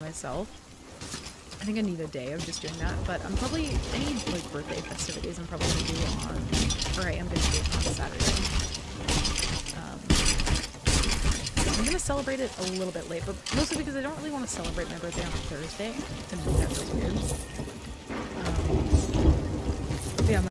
myself. I think I need a day of just doing that, but I'm probably, any like birthday festivities I'm probably gonna do on, or I am gonna do it on Saturday. Um, I'm gonna celebrate it a little bit late, but mostly because I don't really want to celebrate my birthday on Thursday. To me, that weird.